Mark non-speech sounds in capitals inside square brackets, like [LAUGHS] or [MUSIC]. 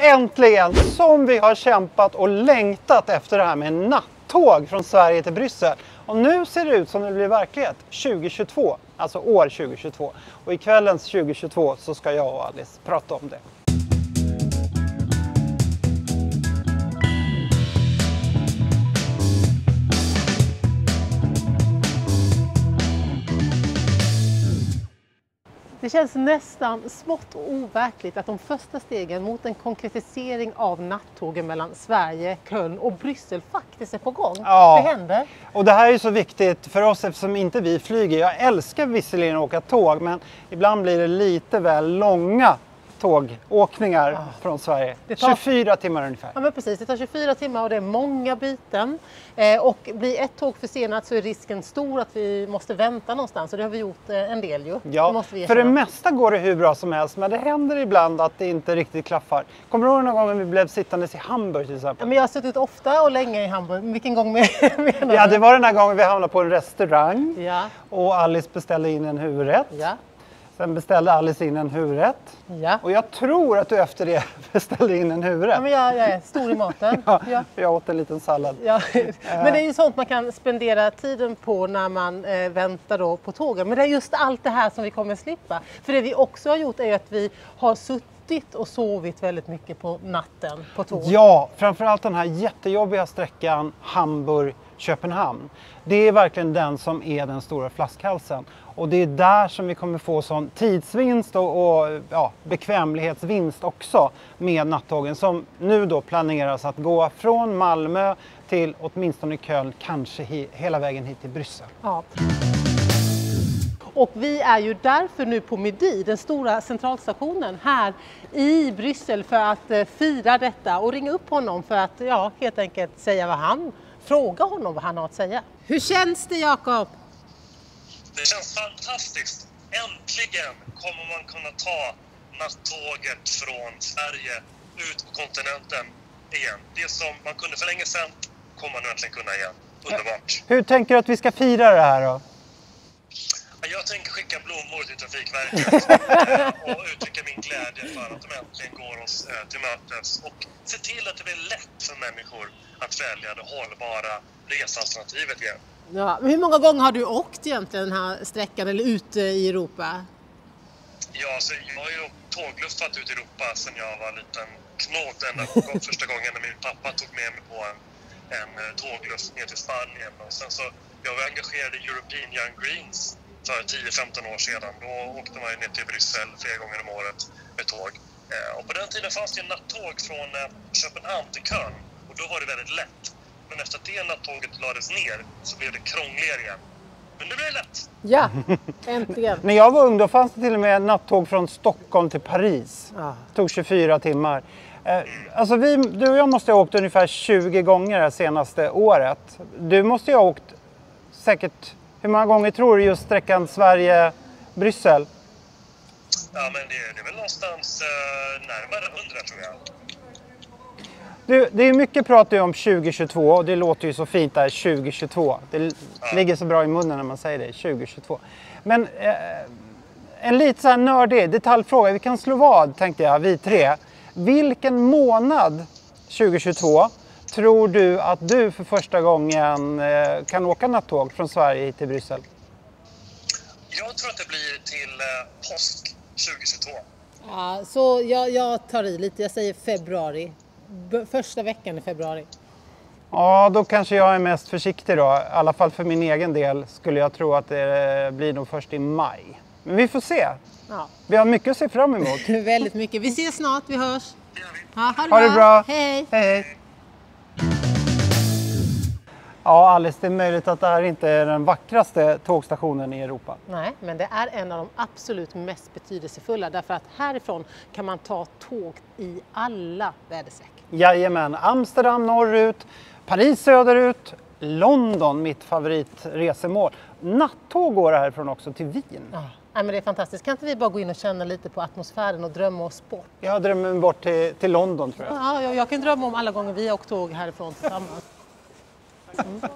Äntligen! Som vi har kämpat och längtat efter det här med nattåg från Sverige till Bryssel. Och nu ser det ut som det blir verklighet 2022, alltså år 2022. Och i kvällens 2022 så ska jag och Alice prata om det. Det känns nästan smått och overkligt att de första stegen mot en konkretisering av nattågen mellan Sverige, Köln och Bryssel faktiskt är på gång. Ja. Det händer. Och det här är så viktigt för oss eftersom inte vi flyger. Jag älskar visserligen att åka tåg men ibland blir det lite väl långa tågåkningar från Sverige. Det tar- 24 timmar ungefär. Ja men precis, det tar 24 timmar och det är många byten. Eh, och blir ett tåg försenat så är risken stor att vi måste vänta någonstans och det har vi gjort eh, en del ju. Det Ja, vi för det mesta går det hur bra som helst men det händer ibland att det inte riktigt klaffar. Kommer du ihåg någon gång när vi blev sittandes i Hamburg till Ja, exempel? men jag har suttit ofta och länge i Hamburg. Vilken gång [LAUGHS] menar Ja, du? det var den här gången vi hamnade på en restaurang Ja, och Alice beställde in en huvudrätt. ja, Sen beställde Alice in en huvudrätt. ja. Och jag tror att du efter det [LAUGHS] beställde in en huvudrätt. ja men jag, jag är stor i maten. [LAUGHS] Ja, Ja. Jag åt en liten sallad. Ja, [LAUGHS] men det är ju sånt man kan spendera tiden på när man eh, väntar då på tågen. Men det är just allt det här som vi kommer slippa. För det vi också har gjort är att vi har suttit och sovit väldigt mycket på natten på tåg. Ja, framförallt den här jättejobbiga sträckan Köpenhamn. Det är verkligen den som är den stora flaskhalsen. Och det är där som vi kommer få sån tidsvinst och, och ja, bekvämlighetsvinst också med nattågen som nu då planeras att gå från Malmö till åtminstone Köln, kanske he hela vägen hit till Bryssel. Ja. Och vi är ju därför nu på Midi, den stora centralstationen här i Bryssel för att eh, fira detta och ringa upp honom för att ja, helt enkelt säga vad han, fråga honom vad han har att säga. Hur känns det Jakob? Det känns fantastiskt. Äntligen kommer man kunna ta nattåget från Sverige ut på kontinenten igen. Det som man kunde för länge sedan kommer man nu äntligen kunna igen. Underbart. Hur tänker du att vi ska fira det här då? Jag tänker skicka blommor till Trafikverket [LAUGHS] och uttrycka min glädje för att de äntligen går oss eh, till mötes och se till att det blir lätt för människor att välja det hållbara resealternativet igen. Ja, hur många gånger har du åkt egentligen den här sträckan eller ute i Europa? Ja, så jag har ju tågluffat ut i Europa sedan jag var liten knåt ända [LAUGHS] första gången när min pappa tog med mig på en, en eh, tågluff ner till Spanien. Och sen så, jag var engagerad i European Young Greens 10-15 år sedan. Då åkte man ju ner till Bryssel flera gånger om året med tåg. Eh, och på den tiden fanns det ju nattåg från eh, Köpenhamn till Köln och då var det väldigt lätt. Men efter att det nattåget lades ner så blev det krångligare igen. Men nu blir det lätt. Ja, [LAUGHS] äntligen. När jag var ung då fanns det till och med nattåg från Stockholm till Paris. Ja. Det tog 24 timmar. Eh, Alltså vi, du och jag måste ha åkt ungefär 20 gånger det senaste året. Du måste ju ha åkt säkert, hur många gånger tror du just sträckan Sverige-Bryssel? Ja, men det, det är väl någonstans eh, närmare 100 tror jag. Du, det är mycket prat om 2022 och det låter ju så fint där 2022. Det l- ligger så bra i munnen när man säger det, 2022. Men eh, en lite så här nördig detaljfråga, vi kan slå vad tänkte jag, vi tre. Vilken månad 2022 tror du att du för första gången eh, kan åka nattåg från Sverige hit till Bryssel? Jag tror att det blir till eh, påsk 2022. Ja, så jag, jag tar i lite, jag säger februari. B- första veckan i februari. Ja, då kanske jag är mest försiktig då. I alla fall för min egen del skulle jag tro att det blir nog först i maj. Men vi får se. Ja, Vi har mycket att se fram emot. [LAUGHS] väldigt mycket. Vi ses snart, vi hörs. Ja, ha det, Ha det bra. Hej! Hej, hej. Ja, Alice, det är möjligt att det här inte är den vackraste tågstationen i Europa. Nej, men det är en av de absolut mest betydelsefulla därför att härifrån kan man ta tåg i alla väderstreck. Jajamän, Amsterdam norrut, Paris söderut, London mitt favoritresemål. Nattåg går det härifrån också till Wien. Ja. Nej, men det är fantastiskt. Kan inte vi bara gå in och känna lite på atmosfären och drömma oss bort? Jag drömmer mig bort till, till London tror jag. Ja, jag, jag kan drömma om alla gånger vi har åkt tåg härifrån tillsammans. 哈 [LAUGHS] 哈